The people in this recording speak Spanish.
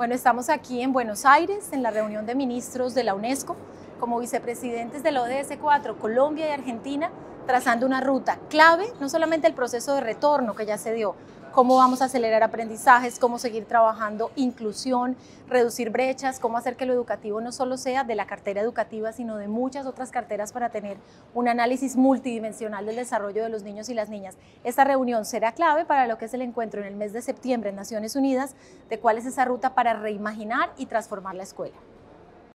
Bueno, estamos aquí en Buenos Aires en la reunión de ministros de la UNESCO como vicepresidentes de la ODS 4, Colombia y Argentina, trazando una ruta clave, no solamente el proceso de retorno que ya se dio, cómo vamos a acelerar aprendizajes, cómo seguir trabajando inclusión, reducir brechas, cómo hacer que lo educativo no solo sea de la cartera educativa, sino de muchas otras carteras para tener un análisis multidimensional del desarrollo de los niños y las niñas. Esta reunión será clave para lo que es el encuentro en el mes de septiembre en Naciones Unidas de cuál es esa ruta para reimaginar y transformar la escuela.